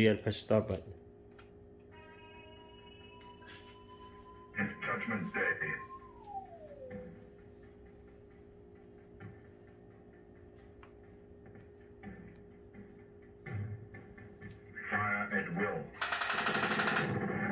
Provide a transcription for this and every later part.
you the start button. It's Judgment Day. Fire at will.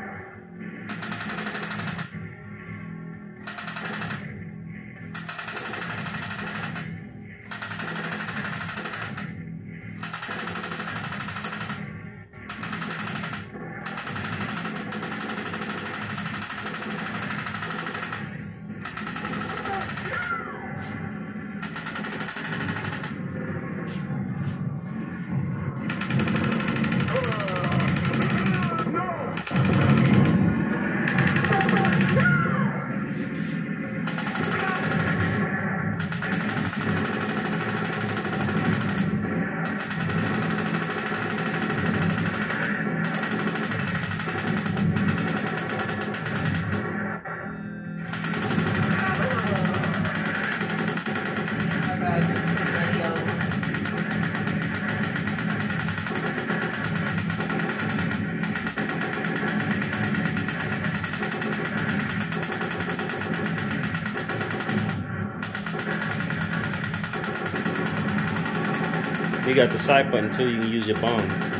Got the side button too, you can use your bombs.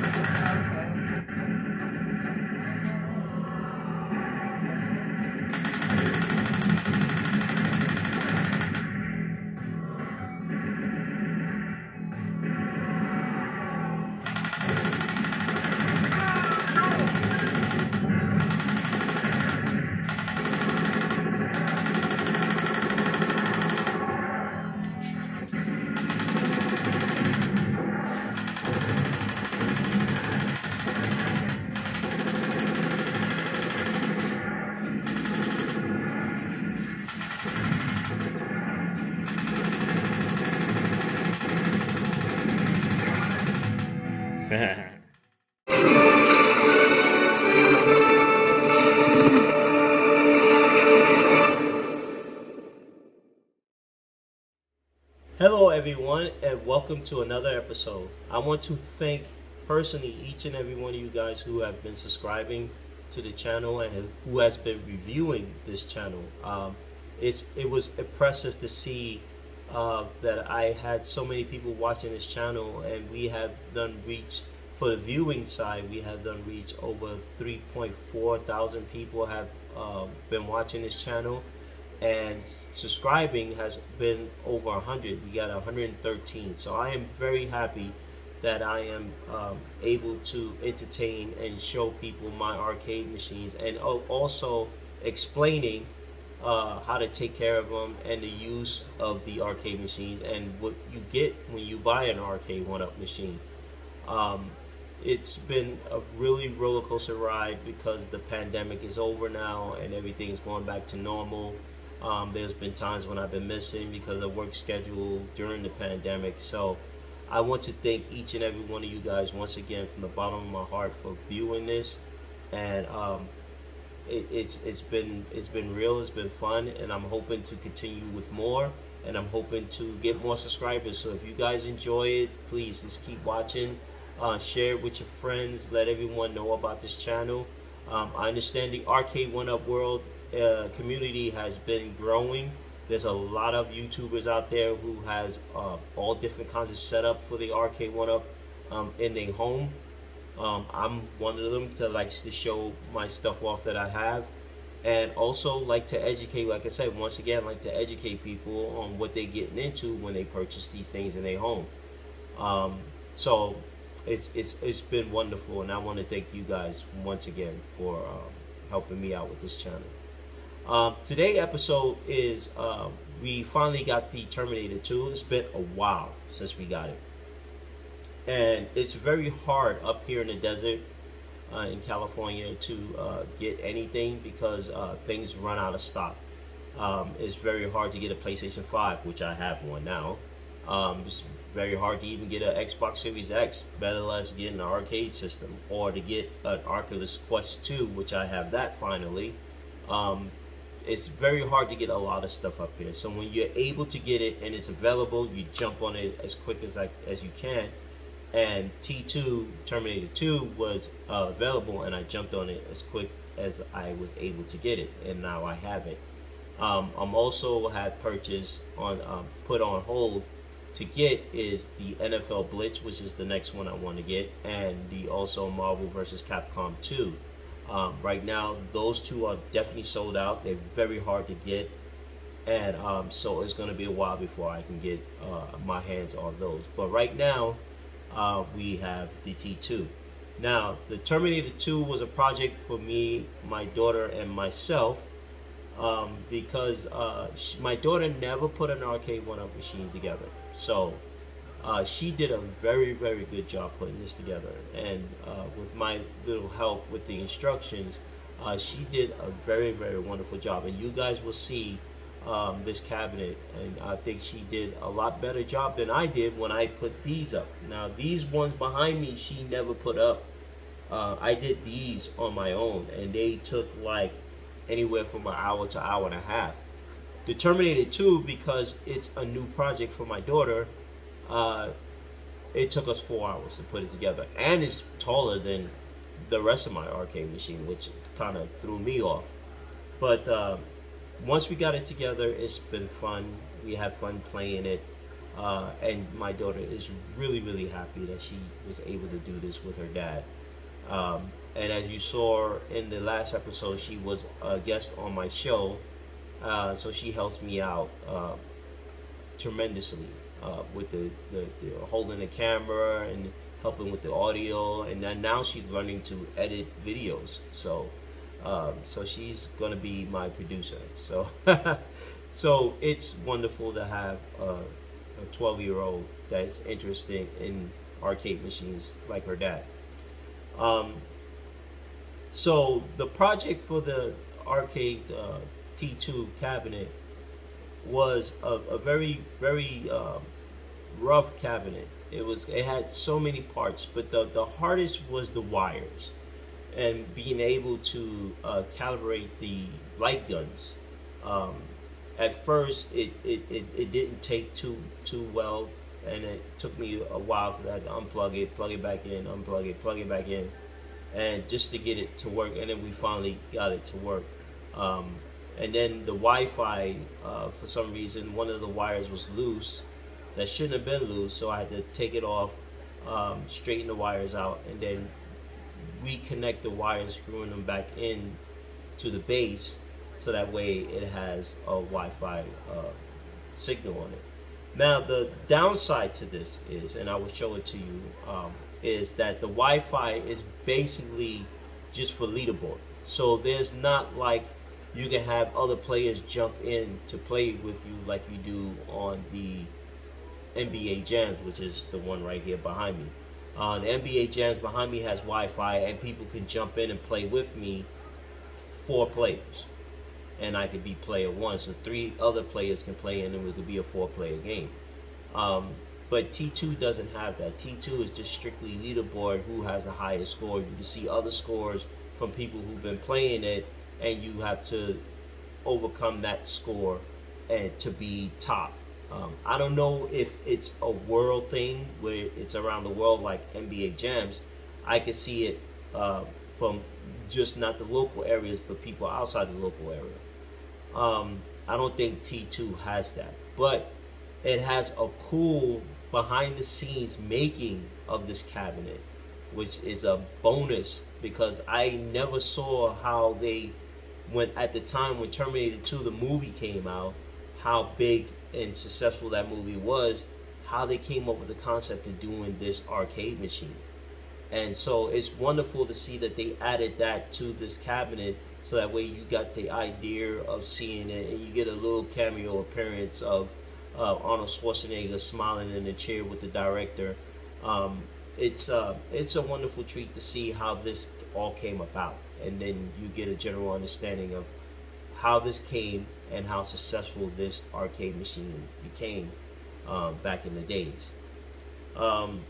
Hello, everyone, and welcome to another episode. I want to thank personally each and every one of you guys who have been subscribing to the channel and who has been reviewing this channel. Um, it's it was impressive to see uh, that I had so many people watching this channel, and we have done reach for the viewing side. We have done reach over 3.4 thousand people have uh, been watching this channel and subscribing has been over 100 we got 113 so i am very happy that i am um, able to entertain and show people my arcade machines and also explaining uh, how to take care of them and the use of the arcade machines and what you get when you buy an arcade one up machine um, it's been a really roller coaster ride because the pandemic is over now and everything is going back to normal. Um, there's been times when I've been missing because of work schedule during the pandemic. So I want to thank each and every one of you guys once again from the bottom of my heart for viewing this. And um, it, it's it's been it's been real. It's been fun, and I'm hoping to continue with more. And I'm hoping to get more subscribers. So if you guys enjoy it, please just keep watching. Uh, share it with your friends. Let everyone know about this channel. Um, I understand the arcade one up world uh, community has been growing. There's a lot of YouTubers out there who has uh, all different kinds of setup for the arcade one up um, in their home. Um, I'm one of them to likes to show my stuff off that I have, and also like to educate. Like I said, once again, like to educate people on what they're getting into when they purchase these things in their home. Um, so it's it's it's been wonderful, and I want to thank you guys once again for um, helping me out with this channel. Um, today episode is uh, we finally got the Terminator 2. It's been a while since we got it, and it's very hard up here in the desert uh, in California to uh, get anything because uh, things run out of stock. Um, it's very hard to get a PlayStation 5, which I have one now. Um, it's very hard to even get an Xbox Series X, better less get an arcade system, or to get an Oculus Quest 2, which I have that finally. Um, it's very hard to get a lot of stuff up here. So when you're able to get it and it's available, you jump on it as quick as I, as you can. And T2 Terminator 2 was uh, available, and I jumped on it as quick as I was able to get it, and now I have it. Um, I'm also had purchased on um, put on hold to get is the NFL Blitz, which is the next one I want to get, and the also Marvel vs. Capcom 2. Um, right now, those two are definitely sold out. They're very hard to get, and um, so it's going to be a while before I can get uh, my hands on those. But right now, uh, we have the T2. Now, the Terminator 2 was a project for me, my daughter, and myself um, because uh, she, my daughter never put an arcade one-up machine together. So uh, she did a very, very good job putting this together. And uh, with my little help with the instructions, uh, she did a very, very wonderful job. And you guys will see um, this cabinet. And I think she did a lot better job than I did when I put these up. Now, these ones behind me, she never put up. Uh, I did these on my own, and they took like anywhere from an hour to an hour and a half. The Terminator 2, because it's a new project for my daughter, uh, it took us four hours to put it together. And it's taller than the rest of my arcade machine, which kind of threw me off. But uh, once we got it together, it's been fun. We had fun playing it. Uh, and my daughter is really, really happy that she was able to do this with her dad. Um, and as you saw in the last episode, she was a guest on my show. Uh, so she helps me out uh, tremendously uh, with the, the, the, holding the camera and helping with the audio. And then now she's learning to edit videos. So um, so she's gonna be my producer. So so it's wonderful to have a, a 12 year old that's interested in arcade machines like her dad. Um, so the project for the arcade uh, T2 cabinet was a, a very very uh, rough cabinet. It was it had so many parts, but the the hardest was the wires and being able to uh, calibrate the light guns. Um, at first, it, it, it, it, didn't take too too well, and it took me a while because I had to unplug it, plug it back in, unplug it, plug it back in, and just to get it to work. And then we finally got it to work. Um, and then the Wi-Fi, uh, for some reason, one of the wires was loose. That shouldn't have been loose, so I had to take it off, um, straighten the wires out, and then reconnect the wires, screwing them back in to the base, so that way it has a Wi-Fi uh, signal on it. Now the downside to this is, and I will show it to you, um, is that the Wi-Fi is basically just for leaderboard. So there's not like you can have other players jump in to play with you like you do on the NBA Jams, which is the one right here behind me. Uh, the NBA Jams behind me has Wi-Fi, and people can jump in and play with me. Four players, and I could be player one, so three other players can play, and then it could be a four-player game. Um, but T2 doesn't have that. T2 is just strictly leaderboard. Who has the highest score? You can see other scores from people who've been playing it, and you have to overcome that score and to be top um, I don't know if it's a world thing where it's around the world like NBA Jams. I could see it uh, from just not the local areas, but people outside the local area. Um, I don't think T2 has that, but it has a cool behind the scenes making of this cabinet, which is a bonus because I never saw how they went at the time when Terminator 2 the movie came out, how big and successful that movie was, how they came up with the concept of doing this arcade machine. And so it's wonderful to see that they added that to this cabinet so that way you got the idea of seeing it and you get a little cameo appearance of uh, Arnold Schwarzenegger smiling in the chair with the director. Um, it's uh, it's a wonderful treat to see how this all came about, and then you get a general understanding of how this came and how successful this arcade machine became um, back in the days. Um,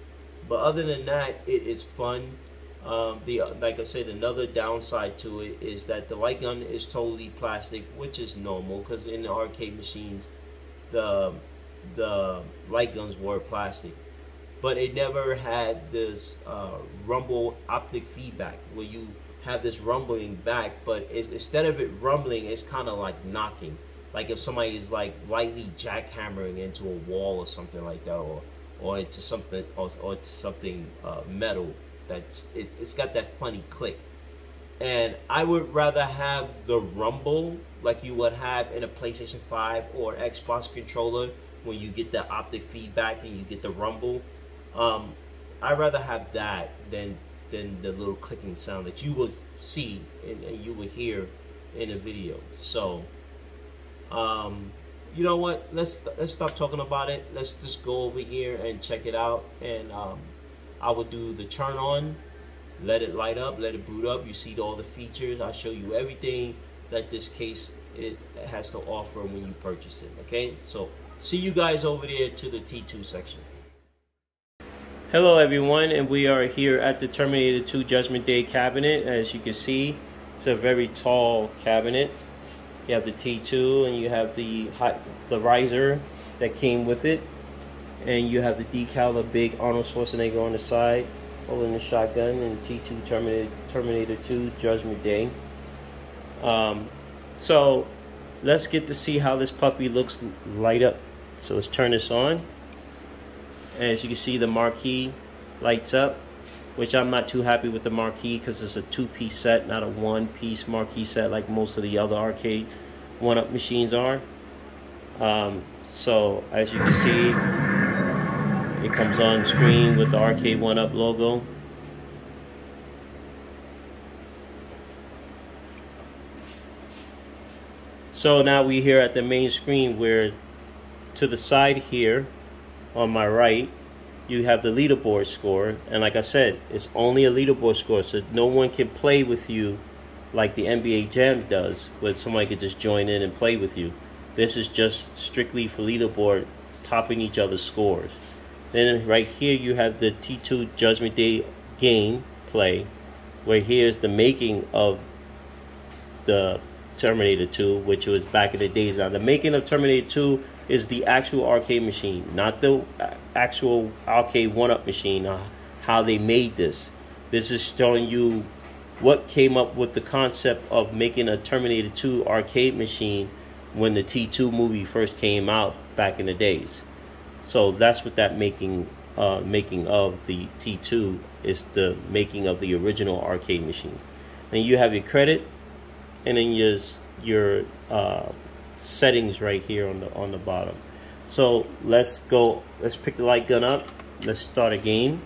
but other than that, it is fun. Um, the like I said, another downside to it is that the light gun is totally plastic, which is normal because in the arcade machines, the the light guns were plastic. but it never had this uh, rumble haptic feedback where you have this rumbling back, but instead of it rumbling, it's kind of like knocking. Like if somebody is like lightly jackhammering into a wall or something like that, or or into something or, or to something uh, metal. That's it's, it's got that funny click. And I would rather have the rumble like you would have in a PlayStation 5 or Xbox controller when you get the haptic feedback and you get the rumble. Um, I'd rather have that than than the little clicking sound that you will see and, and you will hear in a video. So, um, you know what? Let's let's stop talking about it. Let's just go over here and check it out. And um, I will do the turn on, let it light up, let it boot up. You see all the features. I'll show you everything that this case it has to offer when you purchase it. Okay, so see you guys over there to the T2 section. Hello everyone, and we are here at the Terminator 2 Judgment Day cabinet. As you can see, it's a very tall cabinet. You have the T2 and you have the hot, the riser that came with it. And you have the decal of big Arnold Schwarzenegger on the side holding the shotgun and T2 Terminator, Terminator 2 Judgment Day. Um, so let's get to see how this puppy looks light up. So let's turn this on. As you can see the marquee lights up which I'm not too happy with the marquee because it's a two-piece set, not a one-piece marquee set like most of the other arcade one-up machines are. Um, so as you can see, it comes on screen with the arcade one-up logo. So now we here at the main screen where to the side here on my right you have the leaderboard score. And like I said, it's only a leaderboard score, so no one can play with you like the NBA Jam does, where somebody could just join in and play with you. This is just strictly for leaderboard, topping each other's scores. Then right here you have the T2 Judgment Day game play, where here's the making of the Terminator 2, which was back in the days. Now the making of Terminator 2 is the actual arcade machine, not the actual arcade one-up machine, uh, how they made this. This is showing you what came up with the concept of making a Terminator 2 arcade machine when the T2 movie first came out back in the days. So that's what that making uh, making of the T2 is the making of the original arcade machine. And you have your credit, and then your your uh, settings right here on the on the bottom. So let's go, let's pick the light gun up. Let's start a game.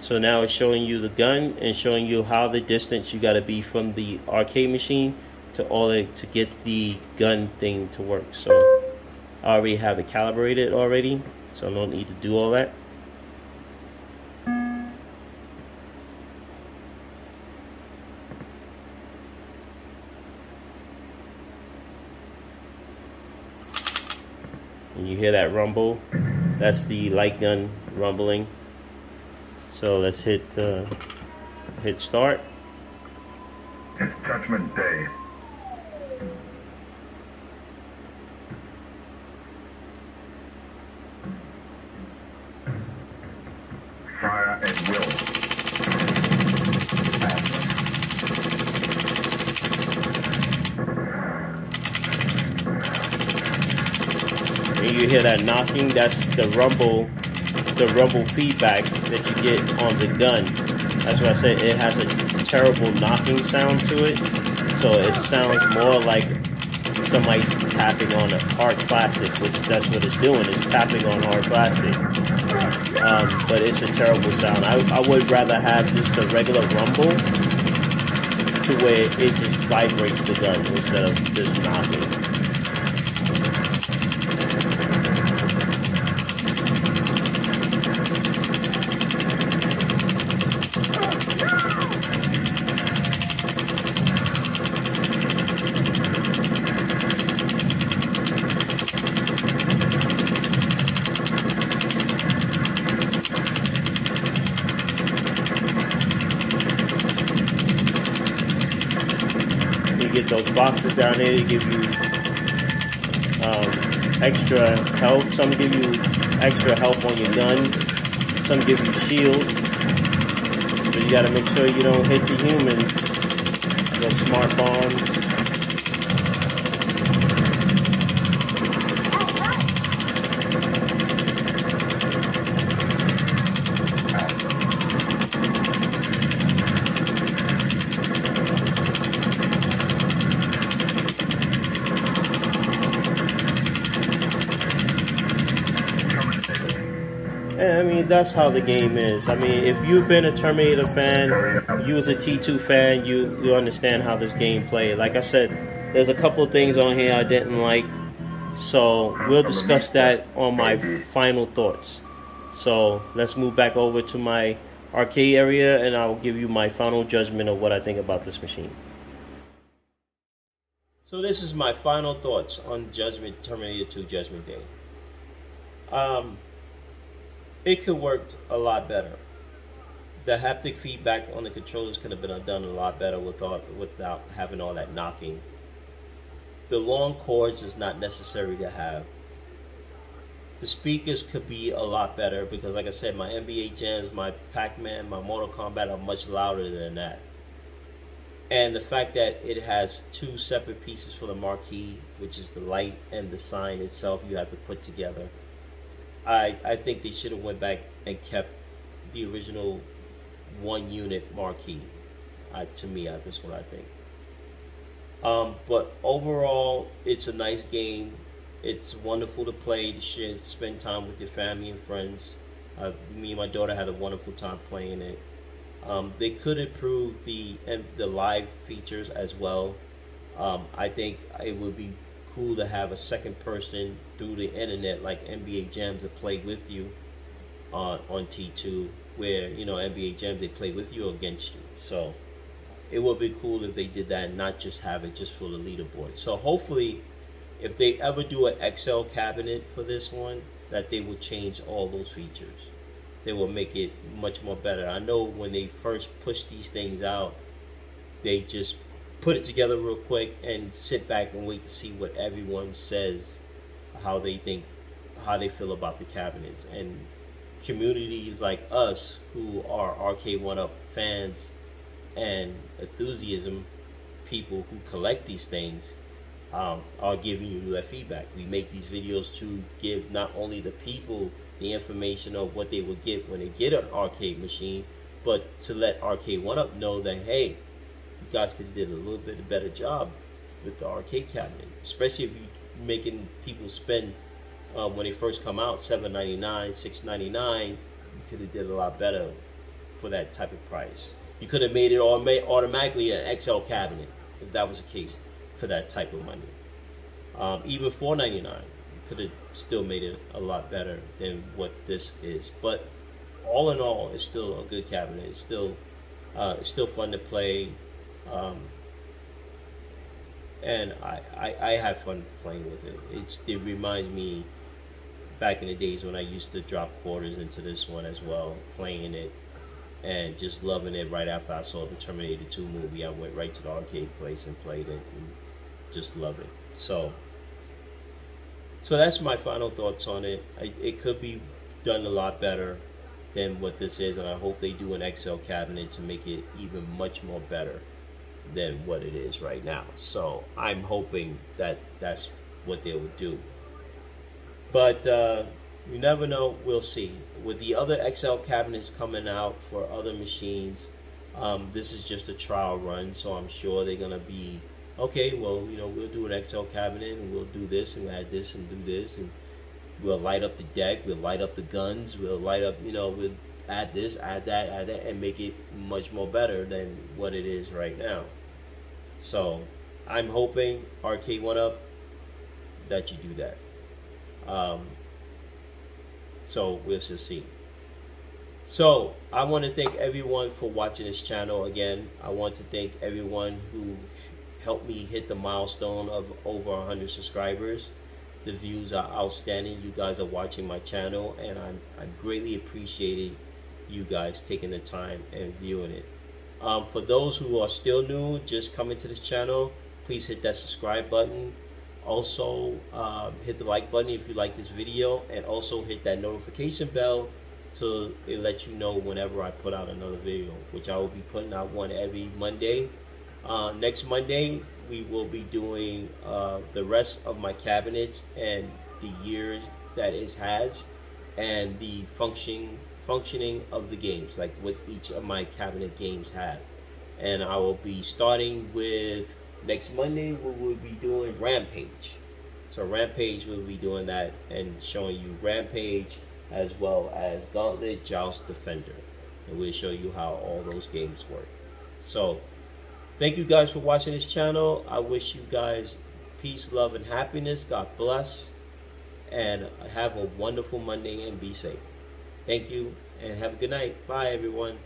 So now it's showing you the gun and showing you how the distance you got to be from the arcade machine to all it to get the gun thing to work. So I already have it calibrated already, so I don't need to do all that. Hear that rumble. That's the light gun rumbling. So let's hit uh, hit start. It's Judgment Day. Fire at will. and you hear that knocking that's the rumble the rumble feedback that you get on the gun. That's what I said it has a terrible knocking sound to it. So it sounds more like somebody's tapping on a hard plastic which that's what it's doing it's tapping on hard plastic. Um, but it's a terrible sound. I, I would rather have just a regular rumble to where it just vibrates the gun instead of just knocking Down there to give you um, extra health. Some give you extra help on your gun. Some give you shield. But you gotta make sure you don't hit the humans. The smart bombs. And I mean, that's how the game is. I mean, if you've been a Terminator fan, you was a T2 fan, you, you understand how this game played. Like I said, there's a couple things on here I didn't like. So we'll discuss that on my final thoughts. So let's move back over to my arcade area and I'll give you my final judgment of what I think about this machine. So this is my final thoughts on Judgment Terminator 2 Judgment Day. Um, it could worked a lot better. The haptic feedback on the controllers could have been done a lot better without without having all that knocking. The long cords is not necessary to have. The speakers could be a lot better because, like I said, my NBA Jams, my Pac-Man, my Mortal Kombat are much louder than that. And the fact that it has two separate pieces for the marquee, which is the light and the sign itself, you have to put together I I think they should have went back and kept the original one unit marquee. Uh, to me, uh, that's what I think. Um, but overall, it's a nice game. It's wonderful to play, to share, spend time with your family and friends. Uh, me and my daughter had a wonderful time playing it. Um, they could improve the the live features as well. Um, I think it would be cool to have a second person through the internet like NBA Jams to play with you uh, on on T2 where you know NBA Jams they play with you against you. So it would be cool if they did that and not just have it just for the leaderboard. So hopefully if they ever do an XL cabinet for this one that they will change all those features. They will make it much more better. I know when they first pushed these things out they just put it together real quick and sit back and wait to see what everyone says, how they think, how they feel about the cabinets. And communities like us who are Arcade One Up fans and enthusiasm people who collect these things um, are giving you that feedback. We make these videos to give not only the people the information of what they will get when they get an arcade machine, but to let Arcade One Up know that hey, you guys could have did a little bit better job with the arcade cabinet, especially if you making people spend um, when they first come out seven ninety nine, six ninety nine. You could have did a lot better for that type of price. You could have made it all made automatically an XL cabinet if that was the case for that type of money. Um, even four ninety nine could have still made it a lot better than what this is. But all in all, it's still a good cabinet. It's still uh, it's still fun to play. Um, and I, I, I have fun playing with it. It's it reminds me back in the days when I used to drop quarters into this one as well, playing it and just loving it right after I saw the Terminator 2 movie. I went right to the arcade place and played it and just love it. So so that's my final thoughts on it. I, it could be done a lot better than what this is and I hope they do an XL cabinet to make it even much more better than what it is right now. So I'm hoping that that's what they would do. But uh, you never know. We'll see. With the other XL cabinets coming out for other machines, um, this is just a trial run. So I'm sure they're gonna be okay. Well, you know, we'll do an XL cabinet and we'll do this and add this and do this and we'll light up the deck. We'll light up the guns. We'll light up. You know, we'll add this, add that, add that, and make it much more better than what it is right now. So I'm hoping Arcade One Up that you do that. Um, so we'll just see. So I want to thank everyone for watching this channel again. I want to thank everyone who helped me hit the milestone of over 100 subscribers. The views are outstanding. You guys are watching my channel and I'm, I'm greatly appreciating you guys taking the time and viewing it. Um, for those who are still new, just coming to this channel, please hit that subscribe button Also, um, hit the like button if you like this video, and also hit that notification bell to let you know whenever I put out another video, which I will be putting out one every Monday. Uh, next Monday, we will be doing uh, the rest of my cabinets and the years that it has, and the function functioning of the games, like what each of my cabinet games have. And I will be starting with next Monday. We will be doing Rampage. So Rampage we'll be doing that and showing you Rampage as well as Gauntlet, Joust, Defender. And we'll show you how all those games work. So thank you guys for watching this channel. I wish you guys peace, love, and happiness. God bless. And have a wonderful Monday and be safe. Thank you and have a good night. Bye, everyone.